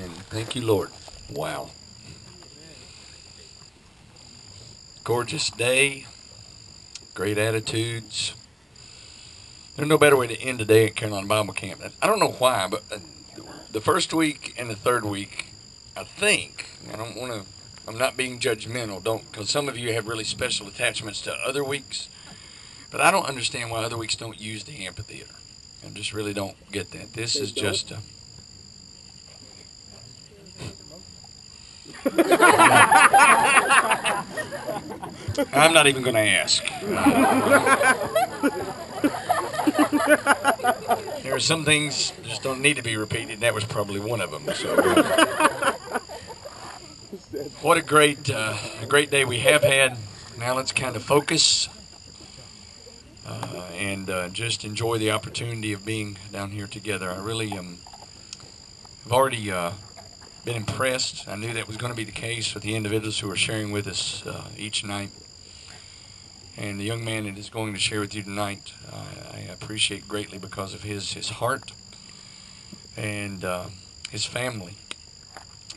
And thank you, Lord. Wow. Gorgeous day. Great attitudes. There's no better way to end a day at Carolina Bible Camp. I don't know why, but uh, the first week and the third week, I think, I don't want to, I'm not being judgmental, don't, because some of you have really special attachments to other weeks, but I don't understand why other weeks don't use the amphitheater. I just really don't get that. This is just a. I'm not even going to ask. there are some things just don't need to be repeated. That was probably one of them. So, what a great, uh, a great day we have had. Now let's kind of focus uh, and uh, just enjoy the opportunity of being down here together. I really um, have already uh, been impressed. I knew that was going to be the case with the individuals who are sharing with us uh, each night. And the young man that is going to share with you tonight, I appreciate greatly because of his, his heart and uh, his family.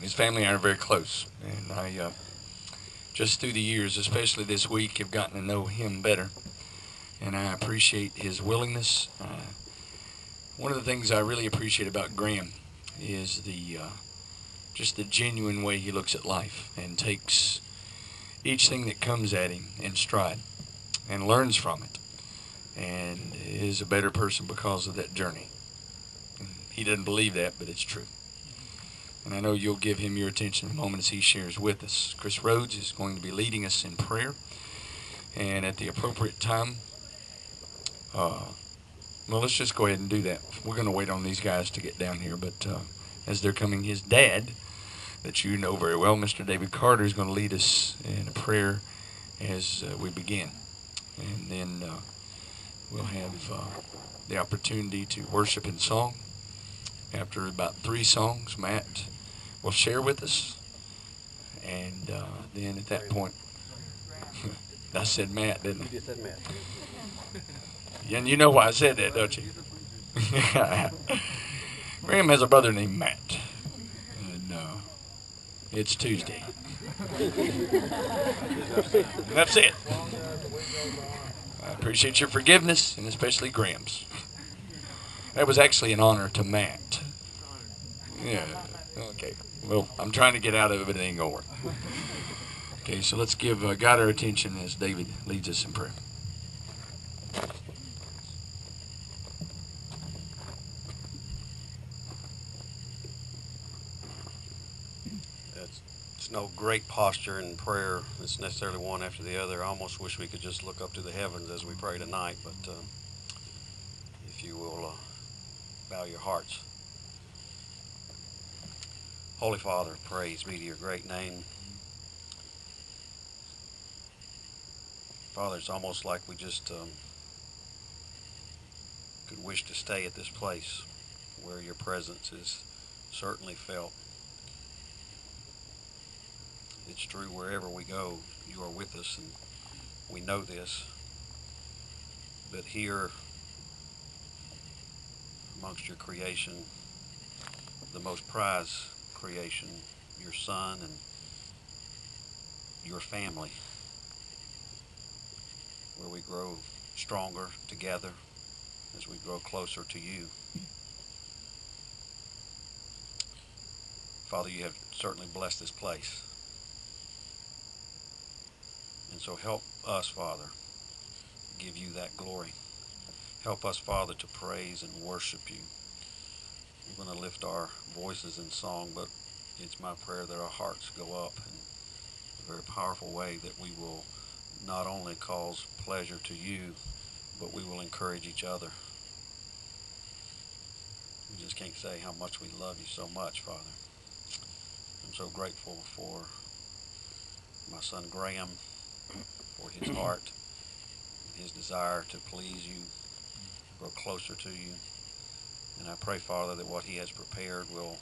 His family are very close. And I, uh, just through the years, especially this week, have gotten to know him better. And I appreciate his willingness. Uh, one of the things I really appreciate about Graham is the uh, just the genuine way he looks at life and takes each thing that comes at him in stride and learns from it and is a better person because of that journey. He doesn't believe that, but it's true. And I know you'll give him your attention in a moment as he shares with us. Chris Rhodes is going to be leading us in prayer. And at the appropriate time, uh, well, let's just go ahead and do that. We're going to wait on these guys to get down here, but uh, as they're coming, his dad, that you know very well, Mr. David Carter, is going to lead us in a prayer as uh, we begin and then uh, we'll have uh, the opportunity to worship in song. After about three songs, Matt will share with us, and uh, then at that point, I said Matt, didn't I? You said Matt. And you know why I said that, don't you? Graham has a brother named Matt, it's Tuesday. That's it. I appreciate your forgiveness, and especially Graham's. That was actually an honor to Matt. Yeah, okay. Well, I'm trying to get out of it, it ain't going to work. Okay, so let's give uh, God our attention as David leads us in prayer. No great posture in prayer. It's necessarily one after the other. I almost wish we could just look up to the heavens as we pray tonight, but uh, if you will uh, bow your hearts. Holy Father, praise be to your great name. Father, it's almost like we just um, could wish to stay at this place where your presence is certainly felt. It's true wherever we go, you are with us, and we know this. But here, amongst your creation, the most prized creation, your son and your family, where we grow stronger together as we grow closer to you. Father, you have certainly blessed this place. And so help us, Father, give you that glory. Help us, Father, to praise and worship you. We're going to lift our voices in song, but it's my prayer that our hearts go up in a very powerful way that we will not only cause pleasure to you, but we will encourage each other. We just can't say how much we love you so much, Father. I'm so grateful for my son Graham for his heart, his desire to please you, grow closer to you. And I pray, Father, that what he has prepared will,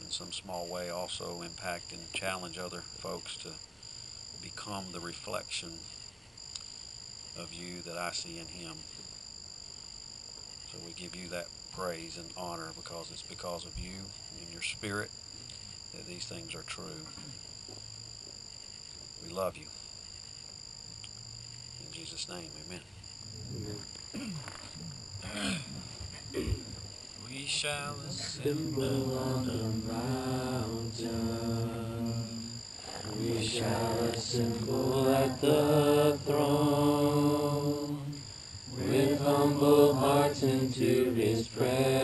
in some small way, also impact and challenge other folks to become the reflection of you that I see in him. So we give you that praise and honor because it's because of you and your spirit that these things are true. We love you. Jesus' name, amen. amen. we shall assemble on the mountain. We shall assemble at the throne. With humble hearts into his presence.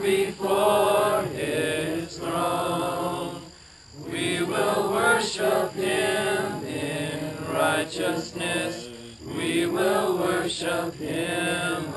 before his throne. We will worship him in righteousness. We will worship him.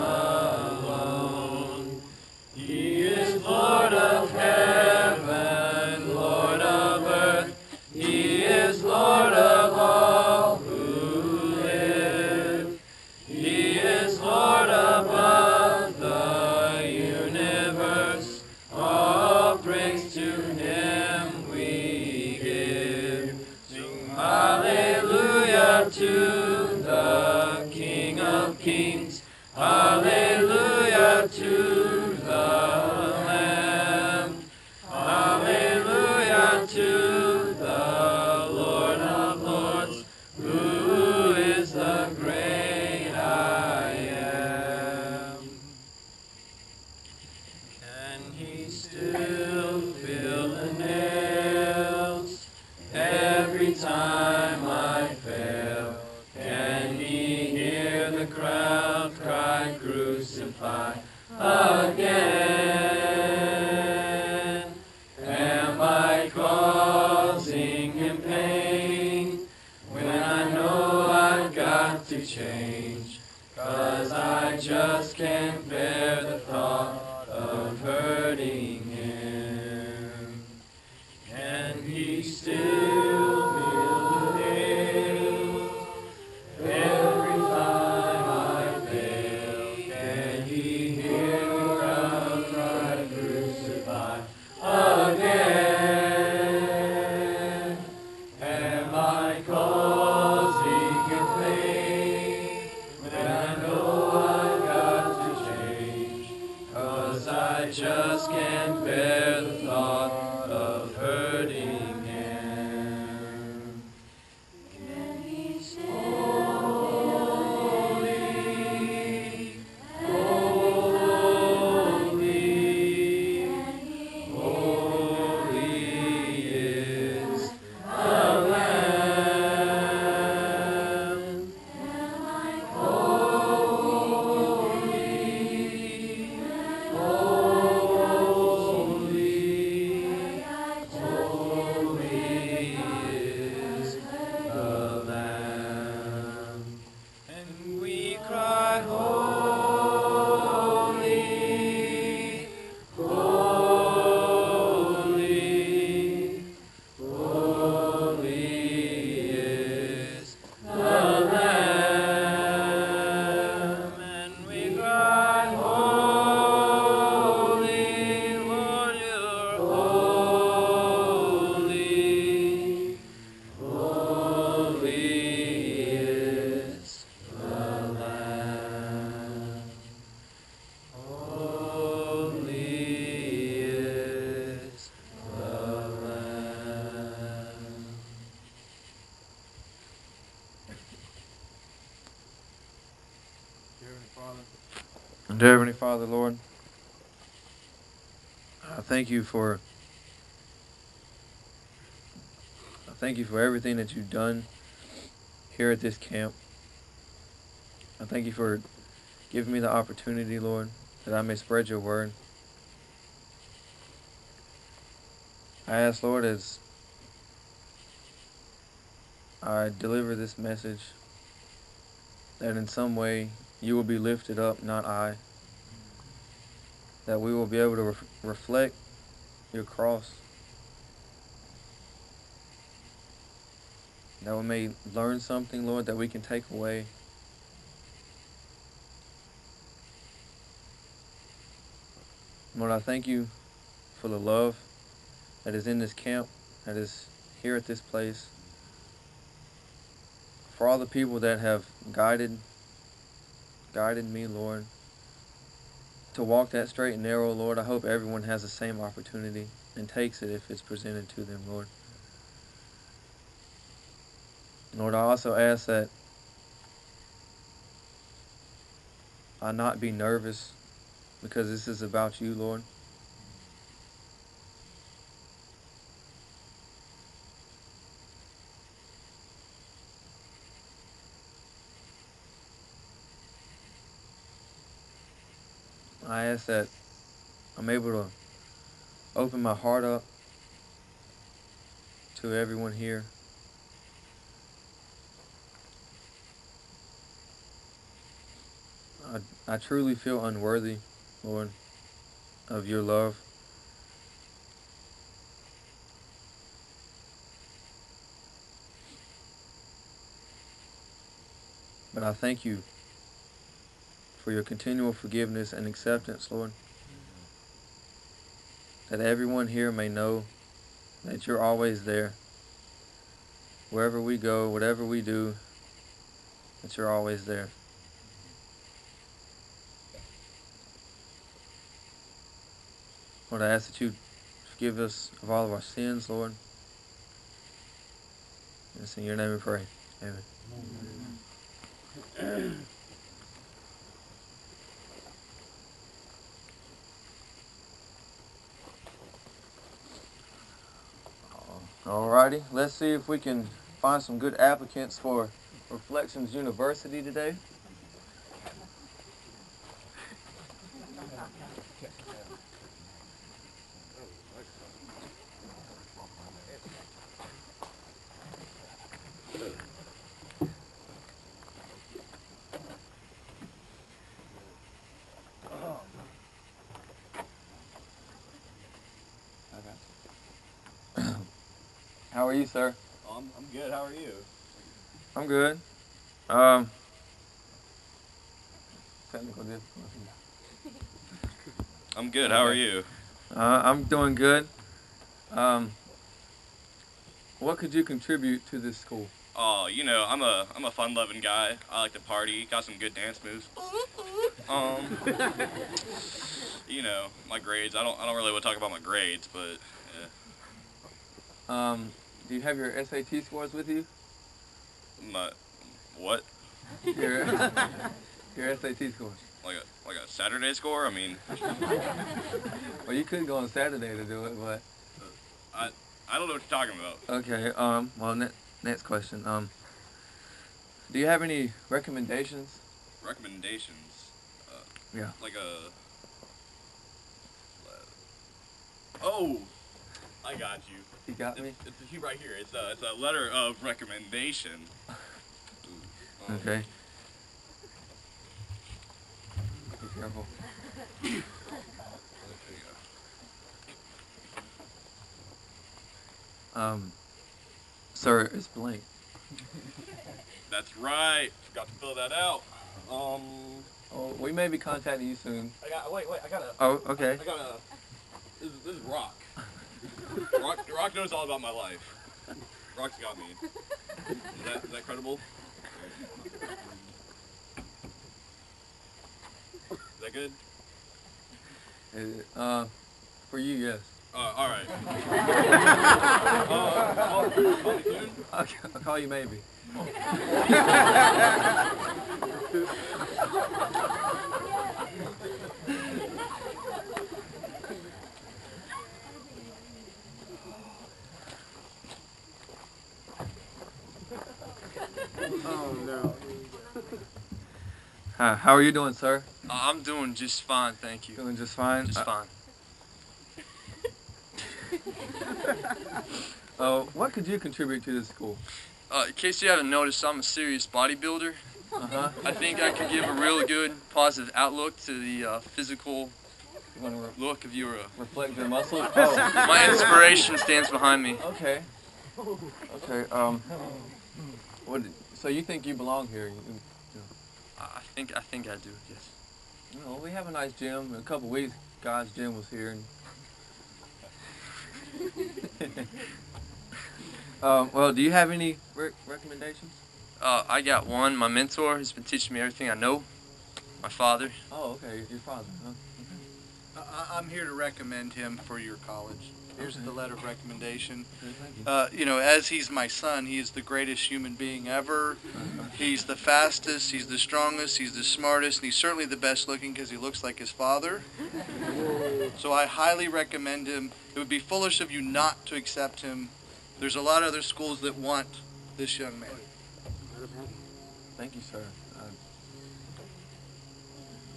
And dear Heavenly Father, Lord, I thank you for I thank you for everything that you've done here at this camp. I thank you for giving me the opportunity, Lord, that I may spread your word. I ask, Lord, as I deliver this message, that in some way you will be lifted up, not I. That we will be able to ref- reflect your cross. That we may learn something, Lord, that we can take away. Lord, I thank you for the love that is in this camp, that is here at this place. For all the people that have guided guided me, Lord, to walk that straight and narrow, Lord. I hope everyone has the same opportunity and takes it if it's presented to them, Lord. Lord, I also ask that I not be nervous because this is about you, Lord. That I'm able to open my heart up to everyone here. I, I truly feel unworthy, Lord, of your love. But I thank you for your continual forgiveness and acceptance, Lord. That everyone here may know that you're always there. Wherever we go, whatever we do, that you're always there. Lord, I ask that you forgive us of all of our sins, Lord. It's in your name we pray. Amen. Alrighty, let's see if we can find some good applicants for Reflections University today. How are you, sir? Oh, I'm, I'm good. How are you? I'm good. Um, technical difficulties. I'm good. How are you? Uh, I'm doing good. Um, what could you contribute to this school? Oh, you know, I'm a I'm a fun-loving guy. I like to party. Got some good dance moves. Um, you know, my grades. I don't I don't really want to talk about my grades, but yeah. Um, do you have your SAT scores with you? my what? Your, your SAT scores. Like a like a Saturday score? I mean, Well, you could go on Saturday to do it, but I I don't know what you're talking about. okay. Um, well, ne- next question. Um, do you have any recommendations? Recommendations. Uh, Yeah. Like a. Oh, I got you. You got me. It's, it's right here. It's a, it's a letter of recommendation. Okay. Be careful. Um, sir, it's blank. That's right. Forgot to fill that out. Um, Oh, we may be contacting you soon. I got. Wait, wait. I got a. Oh, okay. I got a. This, is- this is Rock. Rock. Rock knows all about my life. Rock's got me. Is that, is that credible? Is that good? Uh, for you, yes. Uh, all right. uh, call, call me soon. I'll, I'll call you maybe. Hi, how are you doing, sir? I'm doing just fine, thank you. Doing just fine. Just Uh, fine. uh, what could you contribute to this school? Uh, in case you haven't noticed, I'm a serious bodybuilder. Uh huh. I think I could give a really good positive outlook to the uh, physical You want to re- look of your. Uh, reflect your muscles? Oh, my inspiration stands behind me. okay. Okay. Um. What? So you think you belong here? You, think I think I do. Yes. you know, we have a nice gym. In a couple weeks, God's gym was here. And um, well, do you have any re- recommendations? Uh, I got one. My mentor has been teaching me everything I know. My father. Oh, okay. Your father, huh? I- I'm here to recommend him for your college. Here's the letter of recommendation. You. Uh, you know, as he's my son, he is the greatest human being ever. He's the fastest, he's the strongest, he's the smartest, and he's certainly the best looking because he looks like his father. So I highly recommend him. It would be foolish of you not to accept him. There's a lot of other schools that want this young man. Thank you, sir.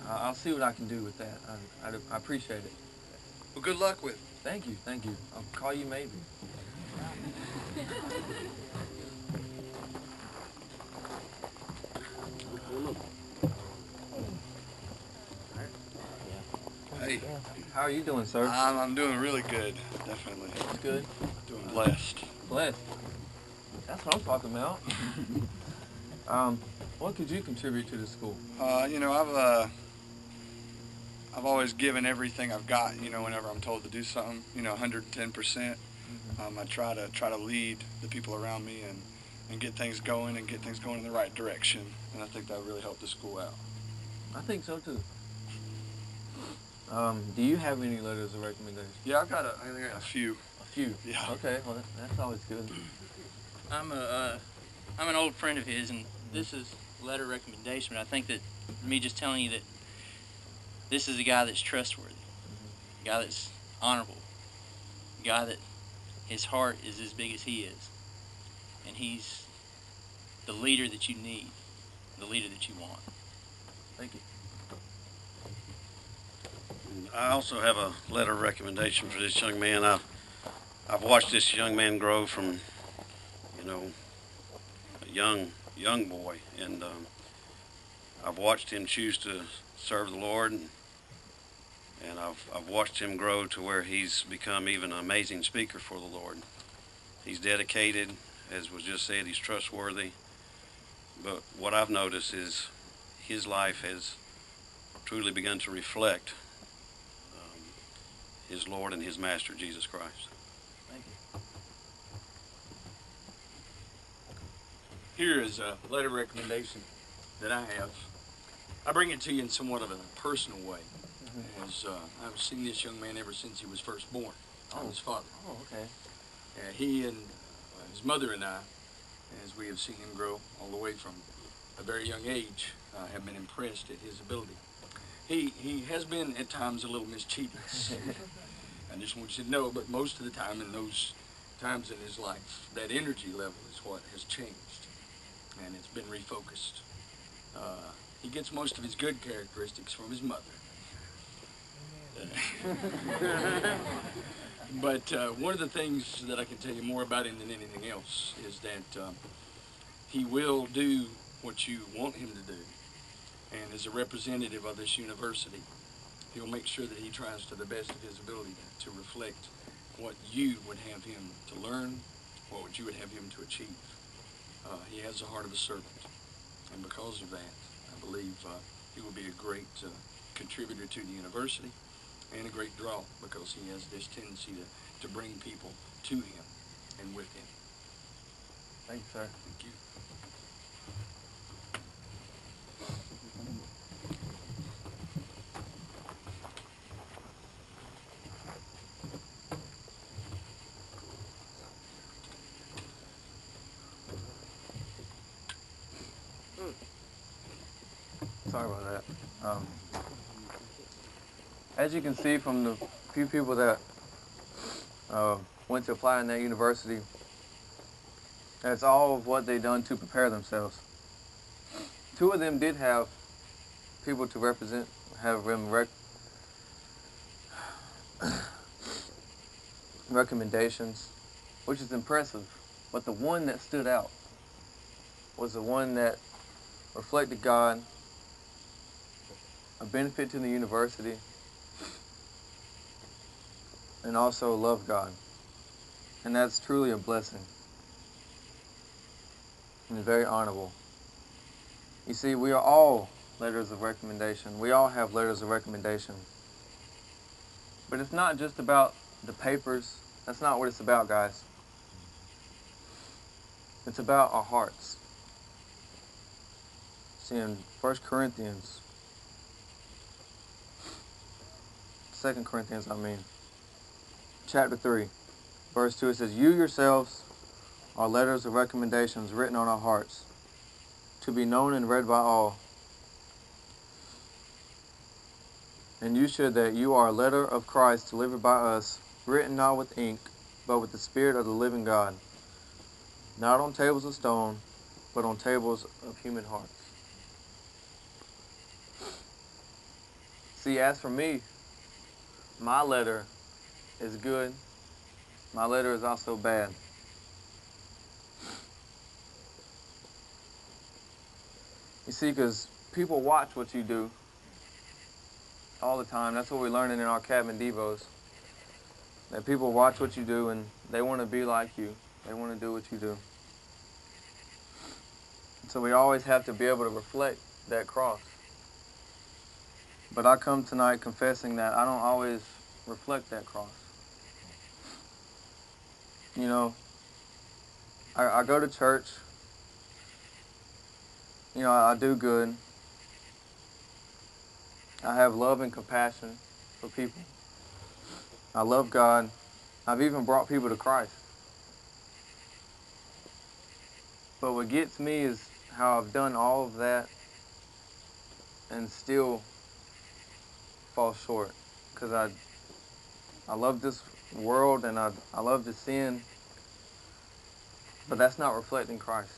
I- I'll see what I can do with that. I, I, I appreciate it. Well, good luck with. Thank you, thank you. I'll call you maybe. Hey, How are you doing, sir? I'm, I'm doing really good. Definitely That's good. doing blessed. Blessed. That's what I'm talking about. um, what could you contribute to the school? Uh, you know, I've uh, I've always given everything I've got. You know, whenever I'm told to do something, you know, 110 percent. Um, I try to try to lead the people around me and and get things going and get things going in the right direction. And I think that really helped the school out. I think so too. Um, do you have any letters of recommendation? Yeah, I've got a, I think I got a few. A few. Yeah. Okay, well that's always good. I'm a, uh, I'm an old friend of his, and this is a letter of recommendation. But I think that me just telling you that this is a guy that's trustworthy, a guy that's honorable, a guy that his heart is as big as he is, and he's the leader that you need, the leader that you want. Thank you. I also have a letter of recommendation for this young man. I've, I've watched this young man grow from, you know, a young, young boy. And um, I've watched him choose to serve the Lord. And, and I've, I've watched him grow to where he's become even an amazing speaker for the Lord. He's dedicated, as was just said, he's trustworthy. But what I've noticed is his life has truly begun to reflect um, his Lord and his Master, Jesus Christ. Thank you. Here is a letter recommendation that I have. I bring it to you in somewhat of a personal way. Uh, I've seen this young man ever since he was first born. I'm his father. Oh, okay. Uh, he and uh, his mother and I, as we have seen him grow all the way from a very young age, uh, have been impressed at his ability. He he has been at times a little mischievous. I just want you to know, but most of the time in those times in his life, that energy level is what has changed, and it's been refocused. Uh, he gets most of his good characteristics from his mother. But uh, one of the things that I can tell you more about him than anything else is that um, he will do what you want him to do. And as a representative of this university, he'll make sure that he tries to the best of his ability to reflect what you would have him to learn, what you would have him to achieve. Uh, he has the heart of a servant. And because of that, I believe uh, he will be a great uh, contributor to the university and a great draw because he has this tendency to, to bring people to him and with him. Thank you, sir. Thank you. Sorry about that. Um, as you can see from the few people that uh, went to apply in that university, that's all of what they've done to prepare themselves. Two of them did have people to represent, have them rec- recommendations, which is impressive. But the one that stood out was the one that reflected God, a benefit to the university, and also love God. And that's truly a blessing. And very honorable. You see, we are all letters of recommendation. We all have letters of recommendation. But it's not just about the papers. That's not what it's about, guys. It's about our hearts. See in 1 Corinthians, 2 Corinthians, I mean, chapter 3, verse 2, it says, You yourselves are letters of recommendations written on our hearts, to be known and read by all. And you should that you are a letter of Christ delivered by us, written not with ink, but with the Spirit of the living God, not on tables of stone, but on tables of human hearts. See, as for me, my letter is good. My letter is also bad. You see, because people watch what you do all the time. That's what we're learning in our cabin devos. That people watch what you do and they want to be like you. They want to do what you do. So we always have to be able to reflect that cross. But I come tonight confessing that I don't always reflect that cross. You know, I, I go to church. You know, I do good. I have love and compassion for people. I love God. I've even brought people to Christ. But what gets me is how I've done all of that and still fall short. Because I, I love this world and I, I love to sin, but that's not reflecting Christ.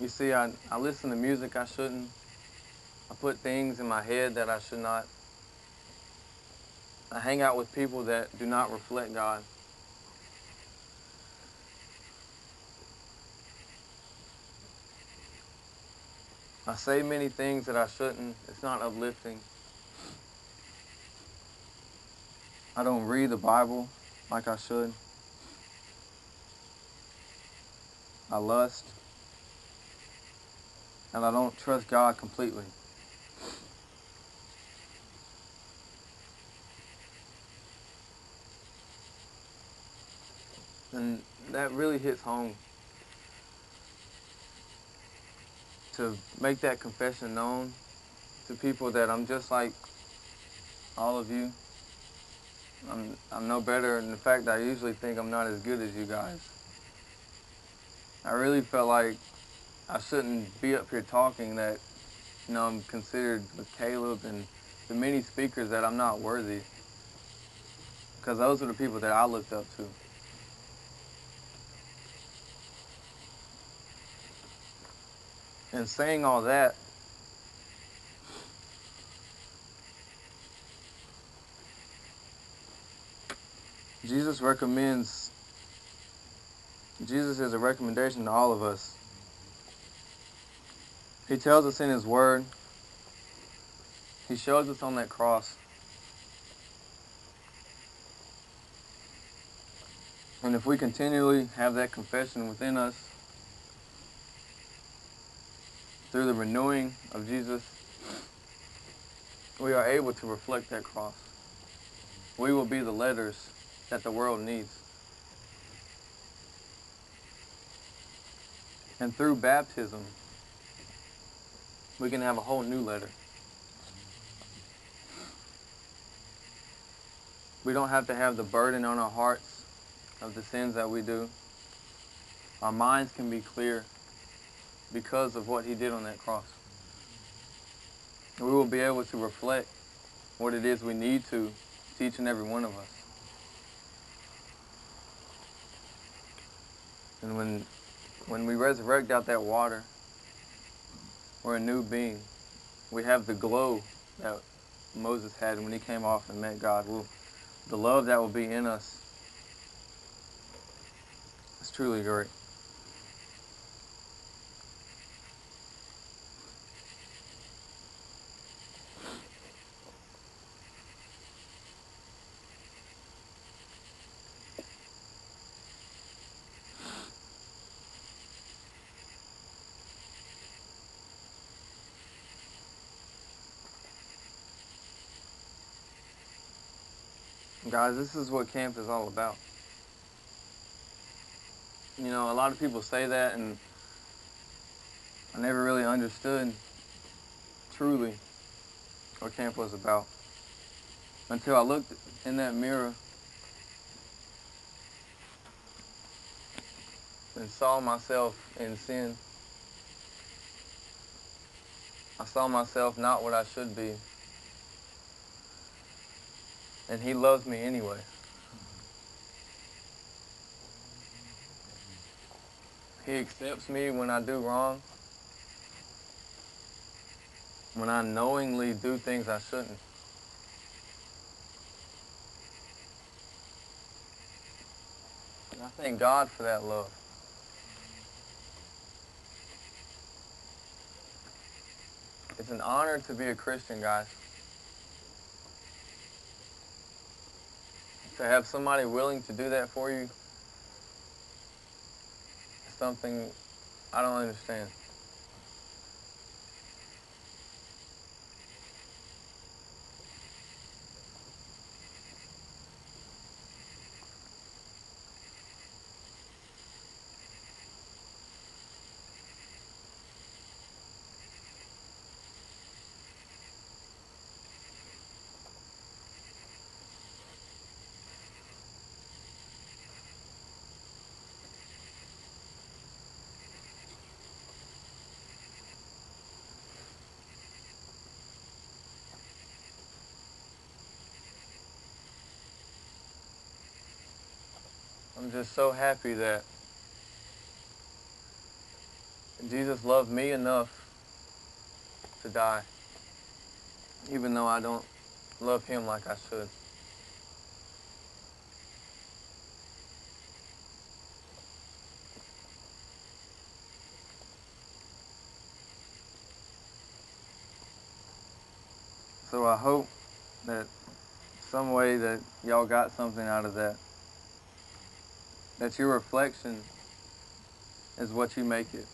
You see, I, I listen to music I shouldn't. I put things in my head that I should not. I hang out with people that do not reflect God. I say many things that I shouldn't. It's not uplifting. I don't read the Bible like I should. I lust. And I don't trust God completely. And that really hits home to make that confession known to people that I'm just like all of you. I'm, I'm no better in the fact I usually think I'm not as good as you guys. I really felt like I shouldn't be up here talking that, you know, I'm considered with Caleb and the many speakers that I'm not worthy. Because those are the people that I looked up to. And saying all that, Jesus recommends, Jesus is a recommendation to all of us. He tells us in His Word, He shows us on that cross. And if we continually have that confession within us, through the renewing of Jesus, we are able to reflect that cross. We will be the letters that the world needs. And through baptism, we can have a whole new letter. We don't have to have the burden on our hearts of the sins that we do. Our minds can be clear because of what he did on that cross. We will be able to reflect what it is we need to to each and every one of us. And when when we resurrect out that water, we're a new being. we have the glow that Moses had when he came off and met God. We'll, the love that will be in us is truly great. Guys, this is what camp is all about. You know, a lot of people say that, and I never really understood truly what camp was about until I looked in that mirror and saw myself in sin. I saw myself not what I should be. And he loves me anyway. He accepts me when I do wrong. When I knowingly do things I shouldn't. And I thank God for that love. It's an honor to be a Christian, guys. To have somebody willing to do that for you something I don't understand. Just so happy that Jesus loved me enough to die, even though I don't love him like I should. So I hope that some way that y'all got something out of that that your reflection is what you make it.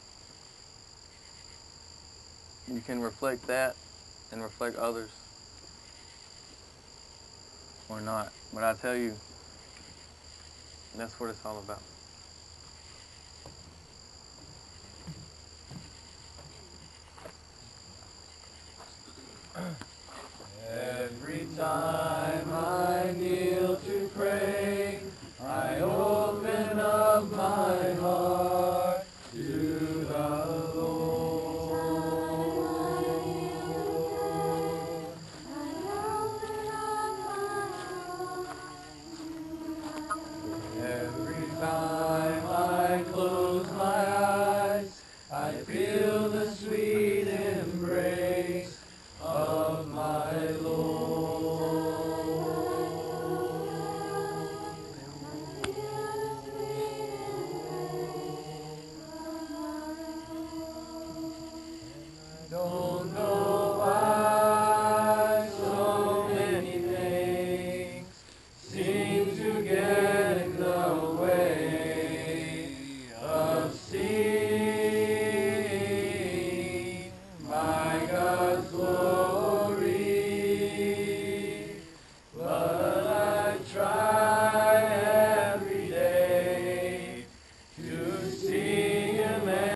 You can reflect that and reflect others or not. But I tell you, that's what it's all about. Every time